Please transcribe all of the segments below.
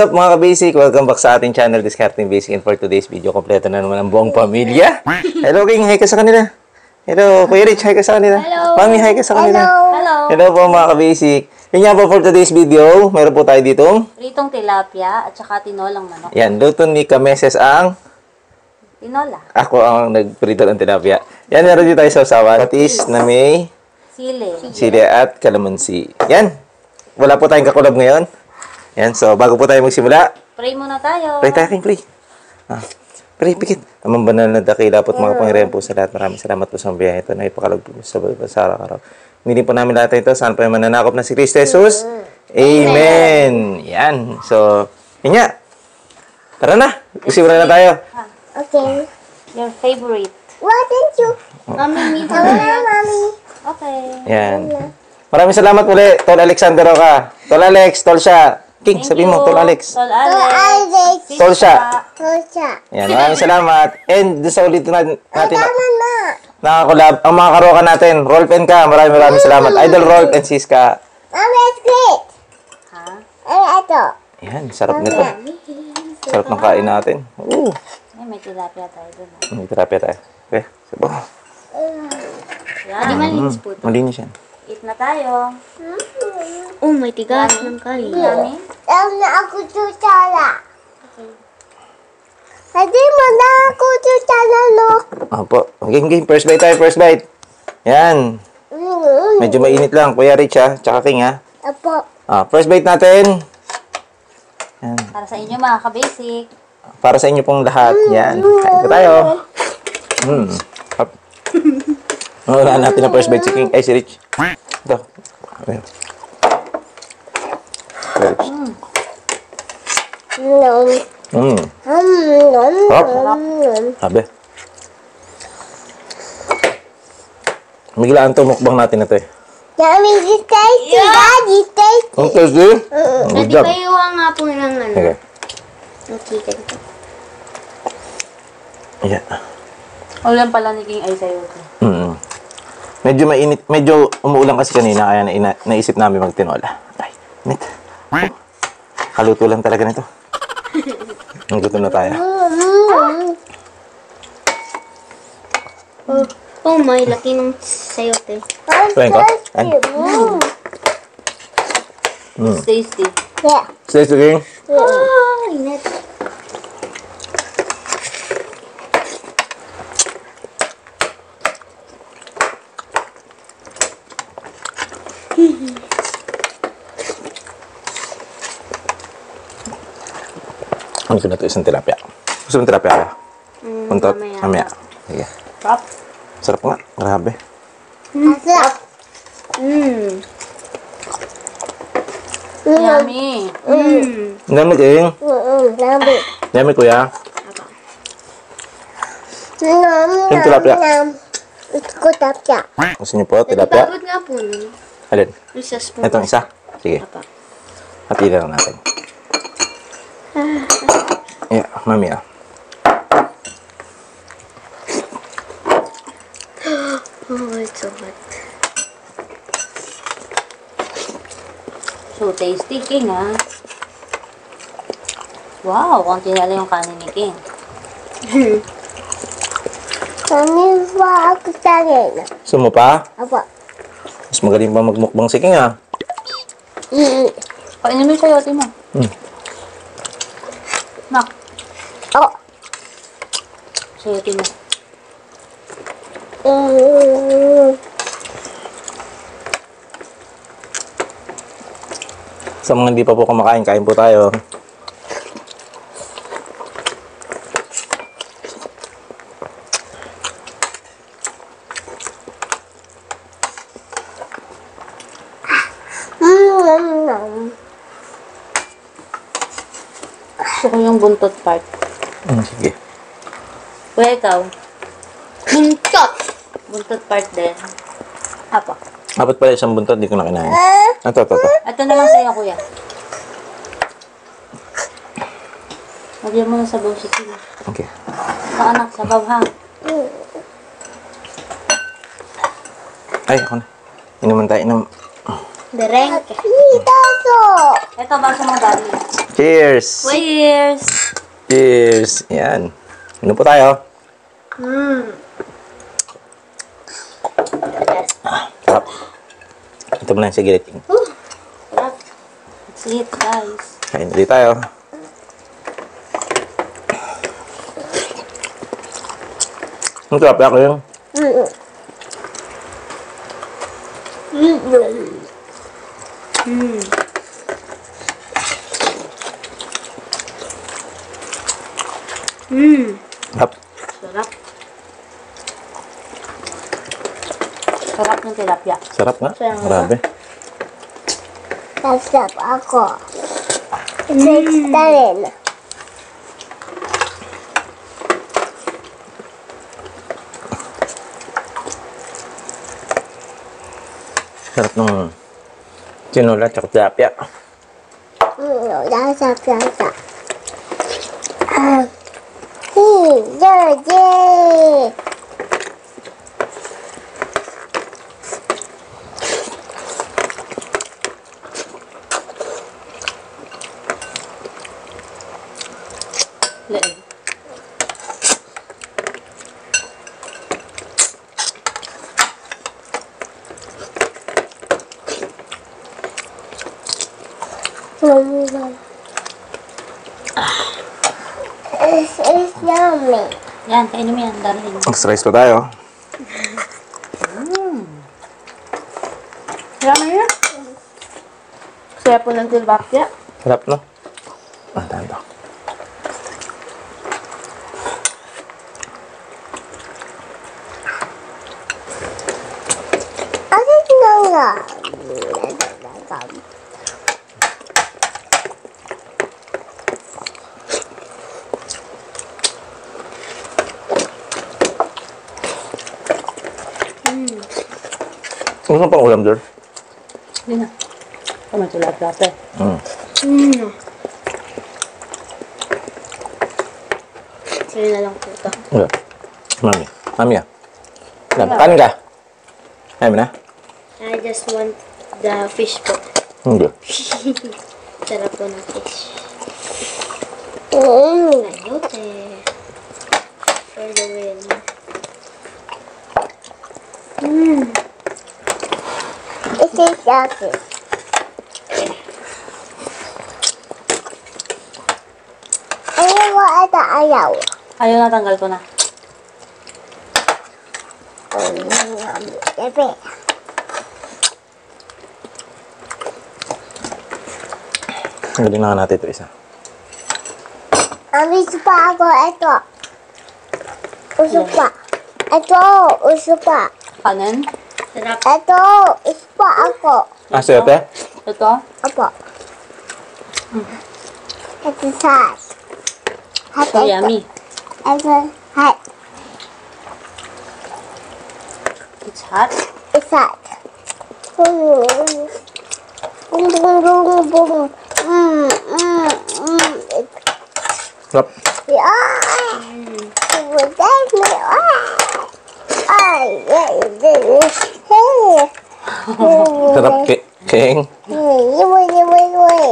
What's up mga ka-basic? Welcome back sa ating channel, Discarding Basic. And for today's video, kompleto na naman ang buong pamilya. Hello King, hi ka sa kanila. Hello, Kuya Rich, hi ka sa kanila. Hello. Mami, hi ka sa kanila. Hello. Hello po mga ka-basic. Yun nga po for today's video, meron po tayo ditong, Pritong tilapia at saka tinolang manok. yan, luto ni Kameses ang, Tinola. ako ang nagprito ng tilapia. Yan, meron dito tayo sa usawan. Patis na may Sili. sili at kalamansi. Yan, wala po tayong kakulab ngayon. Yan, so bago po tayo magsimula, Pray muna tayo. Pray tayo king, pray. Ah, pray, pikit. Amang banal na dakila po at mga Panginoon po sa lahat. Maraming salamat po sa biyaya ito na ipakalog po sa bawat sa araw-araw. Hindi po namin lahat ito. Saan pa yung mananakop na si Kristo Jesus? Amen. Yan. So, yun nga. Tara na. Usimula na tayo. Okay. Your favorite. Why didn't you? Mami, me Hello, mommy. Okay. Yan. Maraming salamat ulit, Tol Alexander Oka. Tol Alex, Tol siya. King, Thank sabi mo. Tol Alex. Tol Alex. Isaac. Tol siya. Tosha. Yan, maraming salamat. And doon sa ulit na, natin, Tama na. nakakulab, ang mga karoka natin, Rolf and Ka, maraming maraming salamat. Idol Rolf and Siska. Mami, it's great. Ha? Ay, ito. Yan, sarap nito. Sarap ng kain natin. Oo. Ay, may tilapia tayo dun. ah. May terapya tayo. Okay, sabo. Yan. Mm, malinis yan. Eat na tayo. Oh, may tigas ng kanin. Mami. Alam na ako tutala. Hindi mo na ako tutala, no? Opo. Game, game. First bite tayo, first bite. Yan. Mm, Medyo mainit lang. Kuya Rich ha, tsaka King ha. Apo. Ah, first bite natin. Yan. Para sa inyo mga ka-basic. Para sa inyo pong lahat. Yan. Kain po tayo. Hmm. Hop. Wala natin na first bite si King. Ay, si Rich. Ito. Ayan. Rich. Nom. Hmm. Hmm, nom. Sarap. Nom, nom. Sabi. Biglaan to mukbang natin na to eh. Daddy, this tasty. Daddy, tasty. Ang tasty. Good Pwede job. kayo nga po ng ano, Okay. ng chicken. Ayan. Ulan pala ni King ay sa'yo. Mm. Medyo mainit, medyo umuulan kasi kanina kaya na, ina, naisip namin magtinola. Ay, init. Kaluto lang talaga nito. Nagutom na tayo. Oh, oh may laki ng sayote. Tuwing ko? Yan. Mm. It's tasty. Yeah. Stay to king. Oh, init. Ano ito? Isang tilapia. Gusto mo tilapia kaya? Mm, Puntot? mamaya. Mamaya. Sige. Prop. Sarap nga. Grabe. Mm. Yummy. Mm. Ang dami king. Mm, Dami. Dami kuya. Nom, Yung tilapia. Ito ko tapya. Gusto niyo po tilapia? Pagod nga po nun. Alin? Isa spoon. Itong isa? Sige. Apa. Hati lang natin. Yeah, mami ah. Oh, it's so hot. So tasty, King, ha? Wow, konti na lang yung kanin ni King. Mami, ba ako tangin? Gusto mo pa? Apo. Mas magaling pa magmukbang si King ah. Mm. Kainin mo yung sayote mo. Hmm. Nak. Sayote mo. Sa mga hindi pa po kumakain, kain po tayo. Gusto ko yung buntot part. Mm, sige. Kuya, ikaw, Buntot! buntot part din. Apa. Apat pala isang buntot, di ko na kinain. Ah, Ito, ito, ito. Ito na lang sa'yo, kuya. Lagyan mo na sa si King. Okay. Ito, anak, sabaw, ha? Ay, ako na. Inuman tayo, inum. Dereng. Dito. Ito, baso mo, daddy. Cheers! Cheers! Cheers! Yan. Ano po tayo? Hmm. Sarap. Ito mo na yung sigaret. Sarap. Let's eat, guys. Kain ulit tayo. Ang sarap ako yung Hmm. Hmm. sarap. Sarap. Sarap ng tilapia. Sarap nga. Sayang nga. Grabe. Sasap ako. Sexta rin. Sarap ng tinola at tilapia. Mm, sasap, sasap. Ah. Hey, Georgie! Leeg. Mm. It's yummy. Yan, kainin mo yan. Extra rice pa tayo. Yaman yan. Saya po ng tilapia. Sarap, no? Ah, tayo to. Ano na nga? Ano pang ulam, Jor? Hindi na. Tama tilapia pa. Mm. Hmm. Sa'yo na lang po ito. Ano? Mami. Mami, ah. Alam, kanin ka? Ayaw mo na? I just want the fish po. Hindi. Sarap po ng fish. Mm. Yummy. Ayaw mo ata ayaw. Ayaw na, tanggal ko na. Gabi. Galing na nga natin ito isa. Amis pa ako ito. Uso pa. Ito, uso pa. Sarap. Ito, uso pa ako. Ah, sa'yo, te? Ito. Apo. Ito sas. Hat So ito. yummy. Ito hat. It's hot. Isat. Bum bum bum bum. Mm, mm, mm. Sarap. Yeah. Buday mo. Ay, ay, ay. Hey. Sarap, Ki- King. Hey, yoy, yoy, yoy.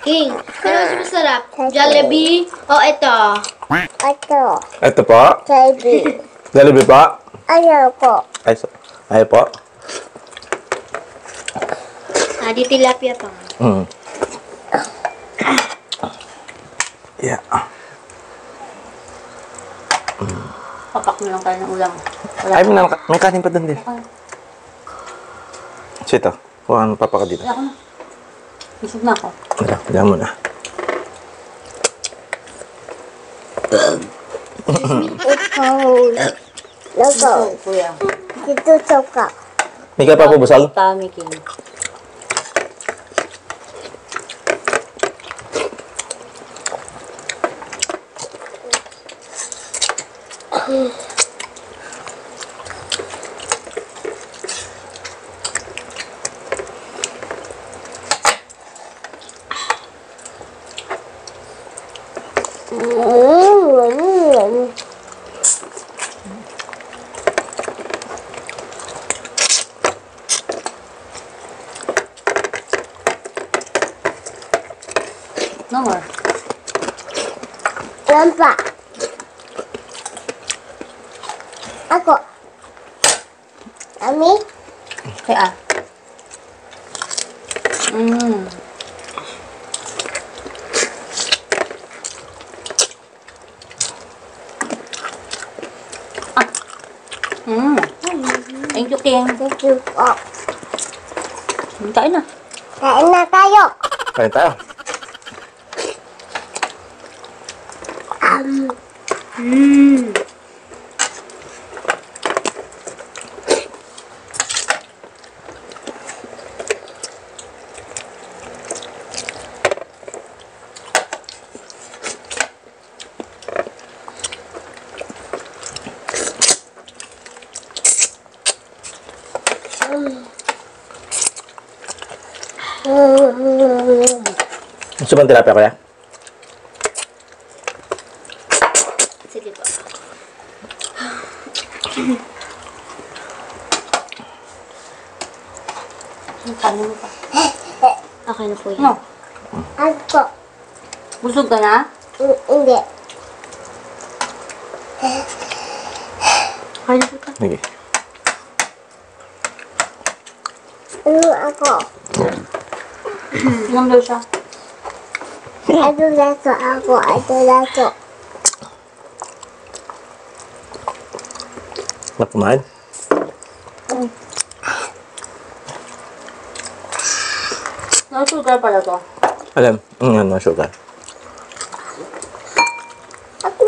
King, ano mas masarap? Jollibee o ito? Ito, Ito po. baby. Jollibee po. Ayaw ko. Ay, so, ay po. Ah, di tilapia pa. Mm. Yeah. Papak mo lang tayo ng ulam. Wala. Ay, may, nalaka- may kanin pa doon din. Wala So, ito. Kuha ano pa pa ka dito. ako na. Isip na ako. Wala, diyan mo na. Logo. Ito, kuya. Dito ka. Hindi ka pa po busog? Tami, King. Mm. No? Lampa. Ako. Ami? Kay ah. Mm. Ah. Mm. Thank you, King. Thank you po. Kain na. Kain na tayo. Kain tayo. Um, Gusto bang tilapia kuya? Sige po. Kanin mo pa. Okay na po yan. No. ako. Busog ka na? Mm, Hindi. Okay na po ka. Sige. Ano ako? Ilang daw siya? Ito lato ako. Ito lato. Ba't kumain? No sugar pala to. Alam, mm, ano, sugar. Ako.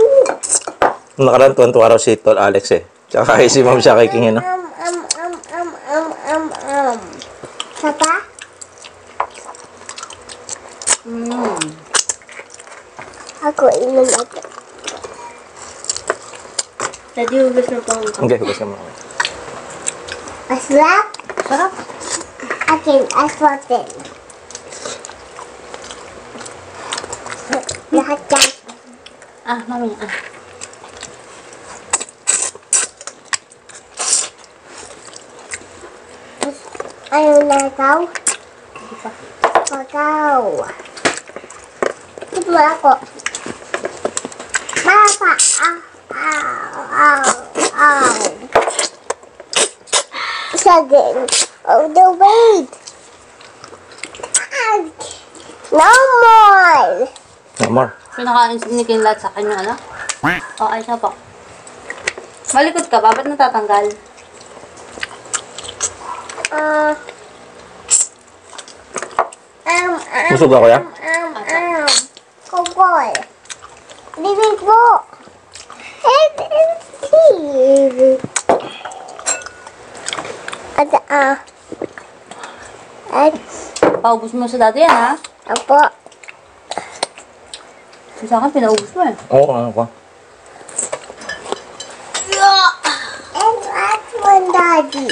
Nakaraan, tuwan-tuwa raw si Tol Alex eh. Tsaka kay si Ma'am siya kay King, um. Papa? Mm. Ako inom ito. Daddy, hugas po ang Okay, hugas ka muna. Masarap? Sarap. Akin, aswatin. Lahat yan. Ah, mami. Ah. Ayaw na ikaw? Ikaw. Ito ako. Papa. Ah, Ow, din. Oh, the wait. No more. No more. Pinakain ni King lahat sa akin yung ano? O, ay siya po. Malikot ka ba? Ba't natatanggal? Uh, um, um, Busog ka, kuya? um, um. Kukoy. Bibig po. At, ah, at, Paubos mo sa dati yan, ha? apo, Sa akin, pinaubos mo eh. Oo, ano and that's one daddy.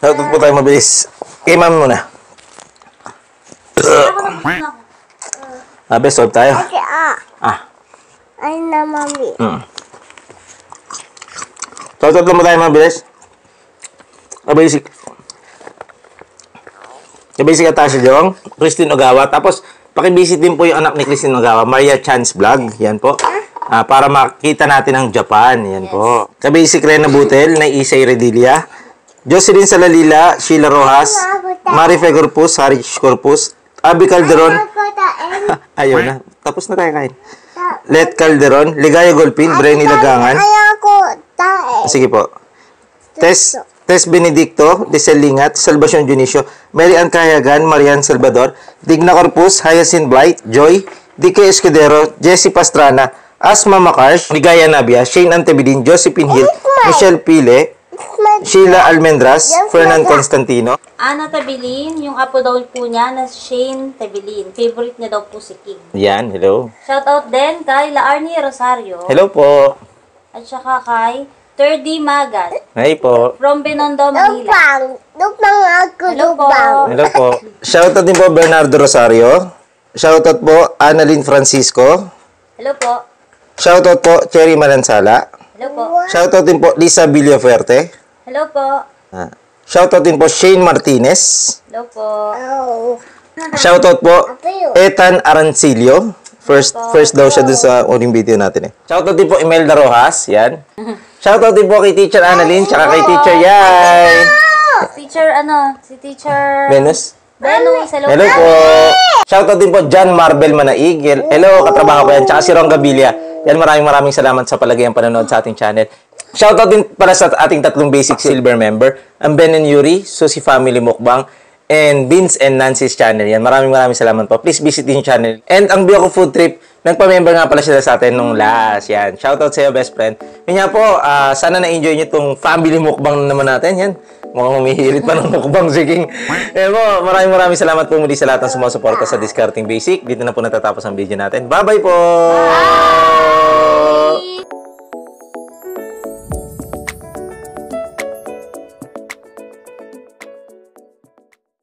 Shoutout po tayo mabilis. Kay Ma'am muna. Ah, best solve tayo. Kasi, ah, Ah. ay na mami. Hmm. Lang mo tayo mabilis. Ah, basic. Yung basic Atasha Jong, Christine Ogawa. Tapos, pakibisit din po yung anak ni Christine Ogawa, Maria Chance Vlog. Yan po. Ah, para makita natin ang Japan. Yan po. Kabasic Rena Butel, na Isay Redilia. Jocelyn Salalila, Sheila Rojas, Marife Corpus, Harish Corpus, Abby Calderon. Ayaw na. Tapos na tayo kain. Let Calderon, Ligaya Golpin, Brenny Lagangan. Ay, ako tain. Sige po. Tess, Tess Benedicto, Desel Lingat, Salvacion Junicio, Mary Ann Cayagan, Marian Salvador, Digna Corpus, Hyacinth Blight, Joy, DK Escudero, Jessie Pastrana, Asma Macarsh, Ligaya Nabia, Shane Antebidin, Josephine Hill, Michelle Pile, Sheila Almendras, Fernan Constantino. Ana Tabilin, yung apo daw po niya na Shane Tabilin. Favorite niya daw po si King. Yan, hello. Shoutout din kay Laarni Rosario. Hello po. At saka kay 3D Magat Hi po. from Binondo, Manila. Lupang. Lupang ako, Hello po. lupang. Hello po. Shoutout din po Bernardo Rosario. Shoutout po Annalyn Francisco. Hello po. Shoutout po Cherry Manansala. Hello po. Shoutout din po Lisa Villafuerte. Hello po. Ah. Shoutout din po Shane Martinez. Hello po. Oh. Shoutout po Ethan Arancilio. First first daw siya dun sa uling video natin eh. Shoutout din po Imelda Rojas, yan. Shoutout din po kay Teacher Annalyn, tsaka kay Teacher Yay. Teacher, ano, si teacher... Venus. Venus, hello, Hello po. Shoutout din po John Marvel Manaig. Hello, katrabaho ko yan. Tsaka si Ron Gabilia. Yan, maraming maraming salamat sa palagayang panonood sa ating channel. Shoutout din para sa ating tatlong basic silver member. Ang Ben and Yuri, Susi Family Mukbang, and Vince and Nancy's channel. Yan, maraming maraming salamat po. Please visit yung channel. And ang Biyoko Food Trip, nagpa-member nga pala sila sa atin nung last. Yan, shoutout sa iyo, best friend. Yun nga po, ah, sana na-enjoy nyo itong family mukbang naman natin. Yan, mukhang humihirit pa ng mukbang siging. Yan po, maraming maraming salamat po muli sa lahat ng sumusuporta sa Discarding Basic. Dito na po natatapos ang video natin. Bye-bye po!